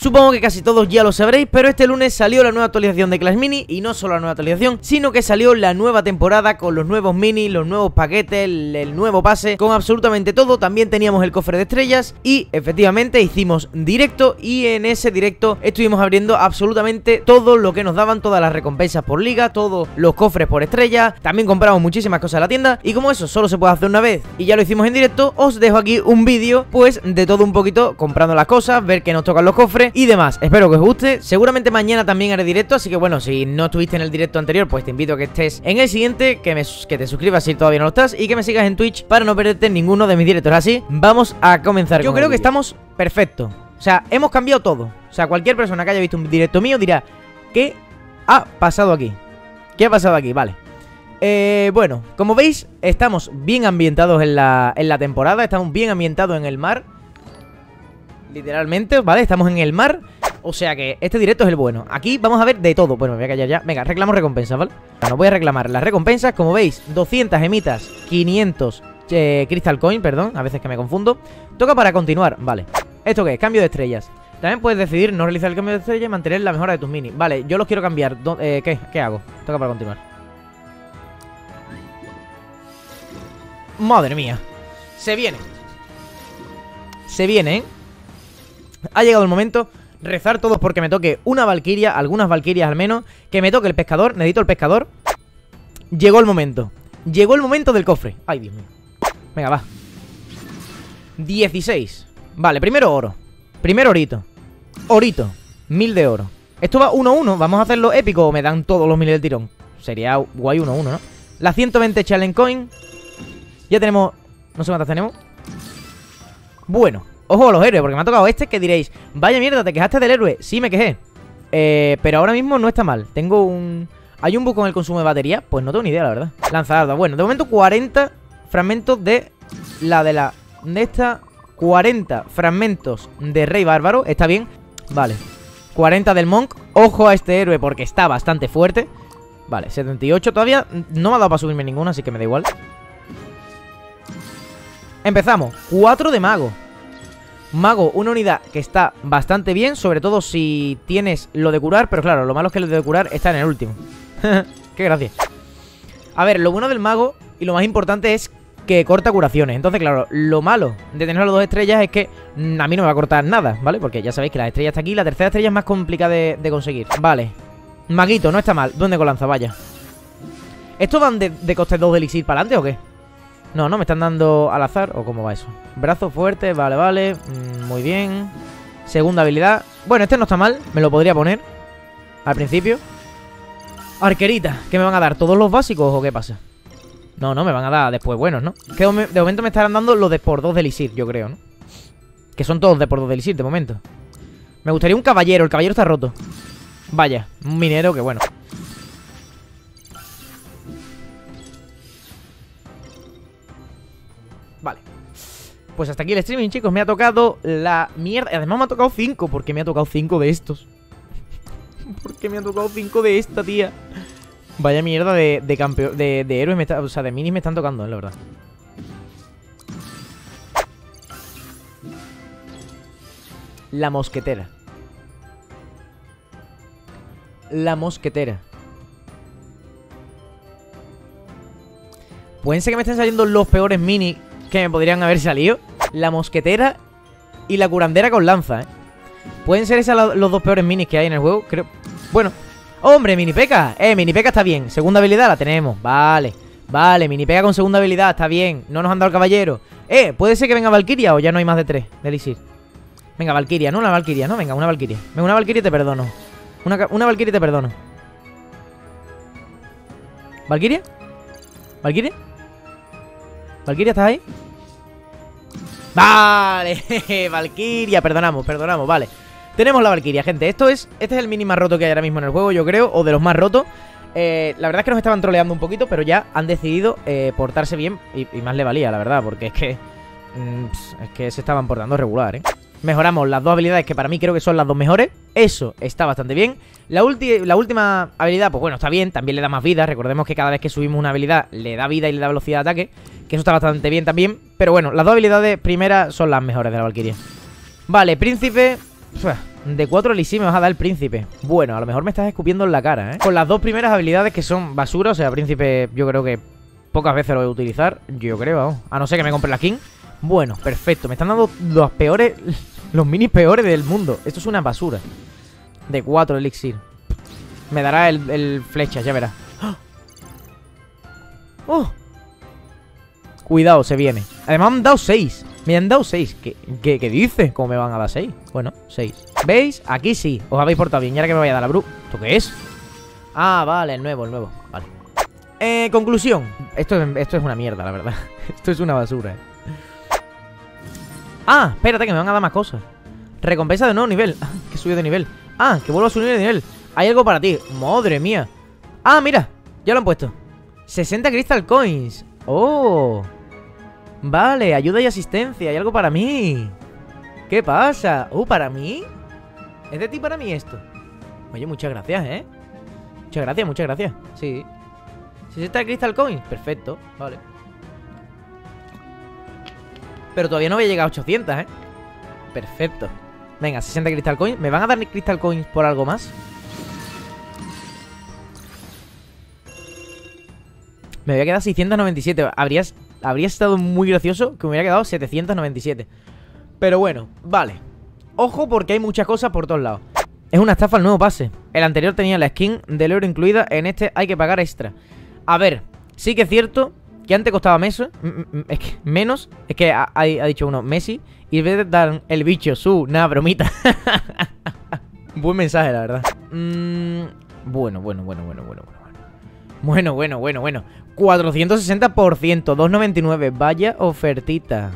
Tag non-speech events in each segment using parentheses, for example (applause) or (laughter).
Supongo que casi todos ya lo sabréis, pero este lunes salió la nueva actualización de Clash Mini y no solo la nueva actualización, sino que salió la nueva temporada con los nuevos mini, los nuevos paquetes, el, nuevo pase, con absolutamente todo. También teníamos el cofre de estrellas y efectivamente hicimos directo y en ese directo estuvimos abriendo absolutamente todo lo que nos daban, todas las recompensas por liga, todos los cofres por estrella. También compramos muchísimas cosas en la tienda y como eso solo se puede hacer una vez y ya lo hicimos en directo, os dejo aquí un vídeo pues de todo un poquito comprando las cosas, ver que nos tocan los cofres y demás. Espero que os guste. Seguramente mañana también haré directo, así que bueno, si no estuviste en el directo anterior, pues te invito a que estés en el siguiente, que, me, que te suscribas si todavía no lo estás y que me sigas en Twitch para no perderte ninguno de mis directos. Así, vamos a comenzar. Yo creo que estamos perfecto. O sea, hemos cambiado todo. O sea, cualquier persona que haya visto un directo mío dirá, ¿qué ha pasado aquí? ¿Qué ha pasado aquí? Vale. Eh, bueno, como veis, estamos bien ambientados en la, en la temporada, estamos bien ambientados en el mar. Literalmente, ¿vale? Estamos en el mar O sea que este directo es el bueno Aquí vamos a ver de todo Bueno, me voy a callar ya Venga, reclamo recompensas, ¿vale? Bueno, voy a reclamar las recompensas Como veis, 200 gemitas 500 eh, Crystal Coin, perdón A veces que me confundo Toca para continuar Vale ¿Esto qué es? Cambio de estrellas también puedes decidir no realizar el cambio de estrella y mantener la mejora de tus mini Vale, yo los quiero cambiar eh, ¿qué? ¿Qué hago? Toca para continuar Madre mía Se viene Se viene, ¿eh? Ha llegado el momento Rezar todos porque me toque una valquiria Algunas valquirias al menos Que me toque el pescador Necesito el pescador. Llegó el momento Llegó el momento del cofre. Ay, Dios mío. Venga, va. 16 Vale, primero oro Primero orito Orito Mil de oro. Esto va 1-1 Vamos a hacerlo épico O me dan todos los mil del tirón. Sería guay 1-1, ¿no? La 120 challenge coin. Ya tenemos No sé cuántas tenemos. Bueno Ojo a los héroes, porque me ha tocado este que diréis Vaya mierda, te quejaste del héroe Sí, me quejé. Eh, Pero ahora mismo no está mal. Tengo un... ¿Hay un bug con el consumo de batería? Pues no tengo ni idea, la verdad. Lanzada, bueno, de momento 40 fragmentos de la de la... De esta 40 fragmentos de Rey Bárbaro. Está bien, vale. 40 del Monk. Ojo a este héroe porque está bastante fuerte. Vale, 78 Todavía. No me ha dado para subirme ninguna, así que me da igual. Empezamos. 4 de mago Mago, una unidad que está bastante bien Sobre todo si tienes lo de curar Pero claro, lo malo es que lo de curar está en el último. (laughs) Qué gracia. A ver, lo bueno del mago Y lo más importante es que corta curaciones. Entonces, claro, lo malo de tener las dos estrellas Es que mm, a mí no me va a cortar nada, ¿vale? Porque ya sabéis que la estrella está aquí La tercera estrella es más complicada de, conseguir. Vale. Maguito, no está mal. Duende con lanza, vaya. ¿Estos van de, de coste 2 de elixir para adelante o qué? No, no, me están dando al azar ¿O cómo va eso? Brazo fuerte, vale, vale mm, Muy bien Segunda habilidad Bueno, este no está mal Me lo podría poner Al principio Arquerita ¿Qué me van a dar? ¿Todos los básicos o qué pasa? No, no, me van a dar después buenos, ¿no? De momento me estarán dando los de por dos del yo creo, ¿no? Que son todos de por dos del Isir, de momento Me gustaría un caballero El caballero está roto Vaya, un minero que bueno Pues hasta aquí el streaming, chicos Me ha tocado la mierda Además me ha tocado 5 ¿Por qué me ha tocado 5 de estos? (laughs) ¿Por qué me ha tocado 5 de esta, tía? Vaya mierda de, campeón de, de héroes me está, O sea, de minis me están tocando, la verdad La mosquetera La mosquetera Pueden ser que me estén saliendo los peores minis que me podrían haber salido. La mosquetera y la curandera con lanza, ¿eh? Pueden ser esas los dos peores minis que hay en el juego, creo. Bueno. ¡Hombre, mini peca! Eh, mini peca está bien. Segunda habilidad la tenemos. Vale. Vale, mini peca con segunda habilidad, está bien. No nos han dado el caballero. Eh, puede ser que venga Valkyria o ya no hay más de tres de. Venga, Valkyria, no una Valkyria, no, venga, una Valkyria. Venga, una Valkyria te perdono. Una, una Valkyria te perdono. ¿Valkyria? ¿Valkyria? ¿Valkyria estás ahí? Vale, (laughs) Valkyria, perdonamos, perdonamos, vale. Tenemos la Valkyria, gente, esto es Este es el mini más roto que hay ahora mismo en el juego, yo creo O de los más rotos. Eh, La verdad es que nos estaban troleando un poquito Pero ya han decidido eh, portarse bien y, más le valía, la verdad Porque es que mmm, Es que se estaban portando regular, eh Mejoramos las dos habilidades que para mí creo que son las dos mejores. Eso está bastante bien. La, la, última habilidad, pues bueno, está bien También le da más vida. Recordemos que cada vez que subimos una habilidad Le da vida y le da velocidad de ataque Que eso está bastante bien también. Pero bueno, las dos habilidades primeras son las mejores de la Valkyria. Vale, príncipe De cuatro elixir me vas a dar el príncipe. Bueno, a lo mejor me estás escupiendo en la cara, ¿eh? Con las dos primeras habilidades que son basura O sea, príncipe yo creo que pocas veces lo voy a utilizar Yo creo, vamos A no ser que me compre la skin Bueno, perfecto. Me están dando los peores Los minis peores del mundo. Esto es una basura. De cuatro elixir. Me dará el, el flecha, ya verás. ¡Oh! ¡Oh! Cuidado, se viene. Además me han dado seis. Me han dado seis. ¿Qué, qué, qué dice? ¿Cómo me van a dar seis? Bueno, seis. ¿Veis? Aquí sí. Os habéis portado bien. Y ahora que me vaya a dar la bru ¿Esto qué es? Ah, vale, el nuevo, el nuevo. Vale. Eh, conclusión. Esto, esto es una mierda, la verdad. (laughs) Esto es una basura, eh. Ah, espérate que me van a dar más cosas. Recompensa de nuevo nivel. (laughs) Ah, Que subido de nivel. Ah, que vuelvo a subir de nivel. Hay algo para ti. Madre mía. Ah, mira Ya lo han puesto. 60 Crystal Coins. Oh. Vale, ayuda y asistencia. Hay algo para mí. ¿Qué pasa? Oh, ¿para mí? ¿Es de ti para mí esto? Oye, muchas gracias, ¿eh? Muchas gracias, muchas gracias. Sí. 60 Crystal Coins, perfecto, vale Pero todavía no había llegado a 800, ¿eh? Perfecto. Venga, 60 Crystal Coins. ¿Me van a dar Crystal Coins por algo más? Me había quedado 697 Habría, habría estado muy gracioso que me hubiera quedado 797 Pero bueno, vale. Ojo porque hay muchas cosas por todos lados. Es una estafa el nuevo pase. El anterior tenía la skin del euro incluida. En este hay que pagar extra. A ver, sí que es cierto que antes costaba que menos, es que ha, dicho uno, Messi, y en vez de dar el bicho su, nada, bromita. (laughs) Buen mensaje, la verdad. Mm, bueno, bueno, bueno, bueno, bueno, bueno. Bueno, bueno, bueno, bueno. 460%, 2.99. Vaya ofertita.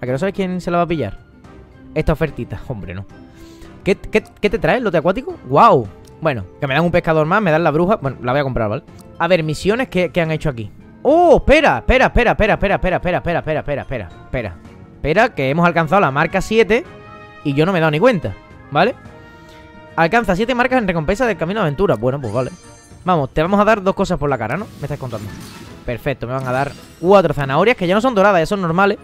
¿A que no sabes quién se la va a pillar? Esta ofertita. Hombre, no. ¿Qué, qué te trae lote acuático? ¡Wow! Bueno, que me dan un pescador más, me dan la bruja Bueno, la voy a comprar, ¿vale? A ver, misiones que, han hecho aquí ¡Oh! Espera, espera, espera, espera, espera, espera, espera, espera, espera, espera, espera, espera Espera, que hemos alcanzado la marca 7 Y yo no me he dado ni cuenta, ¿vale? Alcanza 7 marcas en recompensa del camino de aventura Bueno, pues vale Vamos, te vamos a dar dos cosas por la cara, ¿no? Me estás contando Perfecto, me van a dar cuatro zanahorias Que ya no son doradas, ya son normales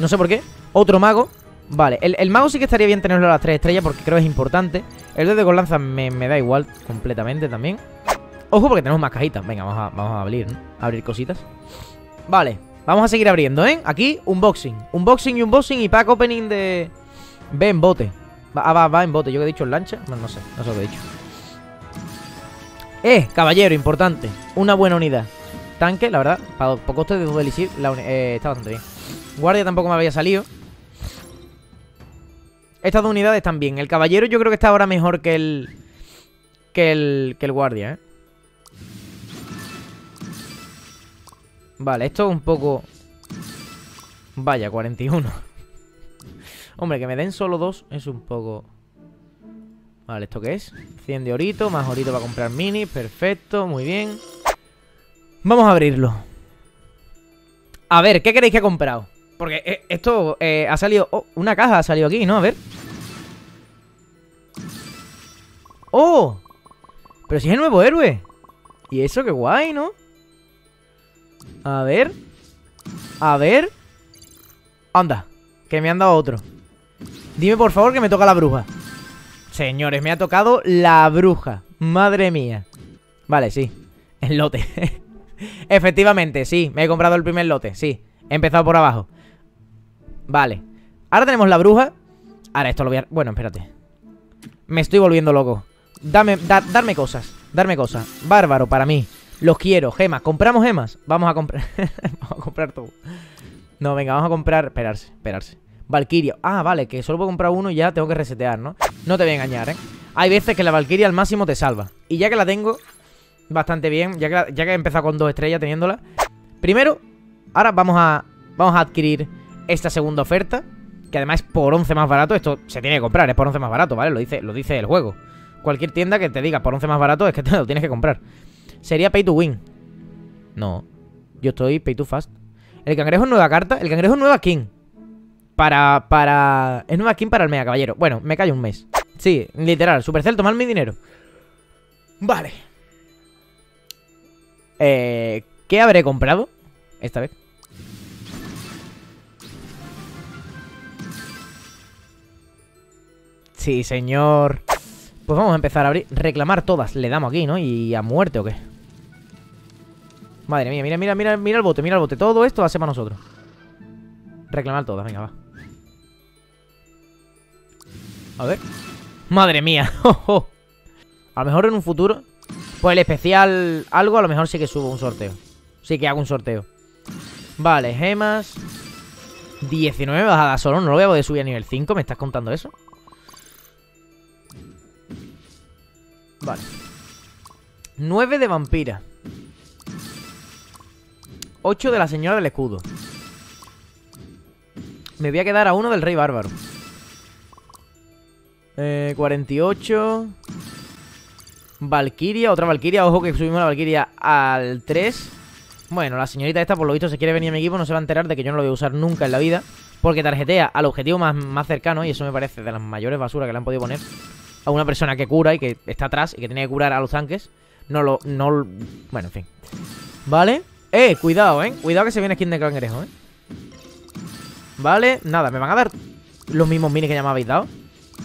No sé por qué Otro mago Vale, el, mago sí que estaría bien tenerlo a las 3 estrellas porque creo que es importante. El dedo con lanza me, da igual completamente también. Ojo porque tenemos más cajitas. Venga, vamos a, vamos a abrir, ¿no? abrir cositas. Vale, vamos a seguir abriendo, ¿eh? Aquí, unboxing. Unboxing y unboxing y pack opening de... Ve en bote. Va, ah, va, va en bote. ¿Yo que he dicho en lancha? No, no sé, no sé lo que he dicho. Eh, caballero, importante. Una buena unidad. Tanque, la verdad, para coste de Duel la eh, está bastante bien. Guardia tampoco me había salido. Estas dos unidades también. El caballero yo creo que está ahora mejor que el... Que el, que el guardia, ¿eh? Vale, esto es un poco... Vaya, 41 (laughs) Hombre, que me den solo dos es un poco... Vale, ¿esto qué es? 100 de orito, más orito para comprar mini Perfecto, muy bien Vamos a abrirlo A ver, ¿qué queréis que he comprado? Porque eh, esto eh, ha salido... Oh, una caja ha salido aquí, ¿no? A ver. ¡Oh! Pero si es el nuevo héroe. Y eso, qué guay, ¿no? A ver. A ver. Anda, que me han dado otro. Dime por favor que me toca la bruja. Señores, me ha tocado la bruja. Madre mía. Vale, sí. El lote. (laughs) Efectivamente, sí. Me he comprado el primer lote, sí. He empezado por abajo. Vale. Ahora tenemos la bruja. Ahora esto lo voy a... Bueno, espérate. Me estoy volviendo loco. Dame, darme cosas Darme cosas. Bárbaro para mí. Los quiero. Gemas ¿Compramos gemas? Vamos a comprar (laughs) Vamos a comprar todo. No, venga, vamos a comprar Esperarse, esperarse. Valkyria. Ah, vale Que solo puedo comprar uno y ya tengo que resetear, ¿no? No te voy a engañar, ¿eh? Hay veces que la Valkyria al máximo te salva. Y ya que la tengo Bastante bien Ya que, ya que he empezado con dos estrellas teniéndola. Primero Ahora vamos a Vamos a adquirir esta segunda oferta, que además es por 11 más barato, esto se tiene que comprar, es por 11 más barato, ¿vale? Lo dice, lo dice el juego. Cualquier tienda que te diga por 11 más barato es que (laughs) te lo tienes que comprar. Sería pay to win. No, yo estoy pay to fast. El cangrejo es nueva carta, el cangrejo es nueva king. Para, para... Es nueva king para el mega caballero. Bueno, me callo un mes. Sí, literal, Supercell, tomar mi dinero. Vale. Eh, ¿Qué habré comprado esta vez? Sí, señor. Pues vamos a empezar a abrir. Reclamar todas. Le damos aquí, ¿no? ¿Y a muerte o qué? Madre mía, mira, mira, mira, mira el bote, mira el bote. Todo esto va a ser para nosotros. Reclamar todas, venga, va. A ver. Madre mía. (laughs) a lo mejor en un futuro. Pues el especial algo, a lo mejor sí que subo un sorteo. Sí que hago un sorteo. Vale, gemas. 19 bajadas solo. No lo voy a poder subir a nivel 5. ¿Me estás contando eso? Vale. 9 de vampira. 8 de la señora del escudo. Me voy a quedar a uno del rey bárbaro. Eh, 48. Valkyria, otra Valkyria. Ojo que subimos la Valkyria al 3. Bueno, la señorita esta por lo visto se quiere venir a mi equipo. No se va a enterar de que yo no lo voy a usar nunca en la vida. Porque tarjetea al objetivo más, más cercano. Y eso me parece de las mayores basuras que le han podido poner. A una persona que cura y que está atrás y que tiene que curar a los tanques. No lo... No, bueno, en fin. Vale. Eh, cuidado, eh. Cuidado que se viene skin de cangrejo, eh. Vale, nada, me van a dar los mismos minis que ya me habéis dado.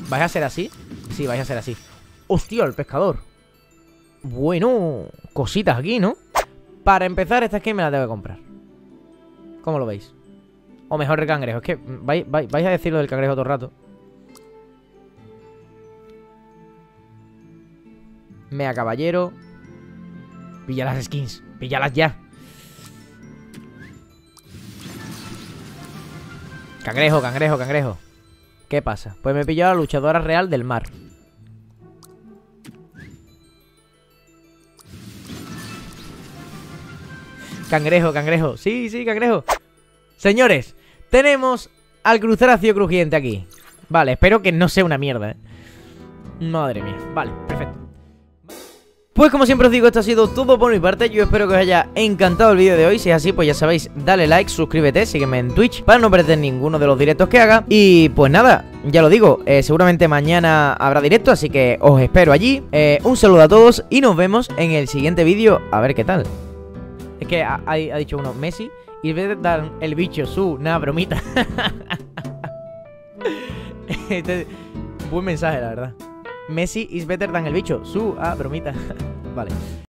¿Vais a ser así? Sí, vais a ser así. Hostia, el pescador. Bueno, cositas aquí, ¿no? Para empezar, esta skin me la tengo que comprar. ¿Cómo lo veis? O mejor el cangrejo. Es que vais, vais, vais a decirlo del cangrejo todo el rato. Mea caballero. Pilla las skins. Píllalas ya. Cangrejo, cangrejo, cangrejo. ¿Qué pasa? Pues me he pillado a la luchadora real del mar. Cangrejo, cangrejo. Sí, sí, cangrejo. Señores, tenemos al crustáceo crujiente aquí. Vale, espero que no sea una mierda, ¿eh? Madre mía. Vale, perfecto. Pues como siempre os digo, esto ha sido todo por mi parte. Yo espero que os haya encantado el vídeo de hoy. Si es así, pues ya sabéis, dale like, suscríbete Sígueme en Twitch para no perder ninguno de los directos que haga. Y pues nada, ya lo digo eh, Seguramente mañana habrá directo, así que os espero allí. Eh, Un saludo a todos y nos vemos en el siguiente vídeo A ver qué tal. Es que ha, ha dicho uno, Messi Y en vez de dar el bicho su, nada, bromita. (laughs) Este, Buen mensaje, la verdad Messi is better than el bicho. Su, ah, bromita. (laughs) vale.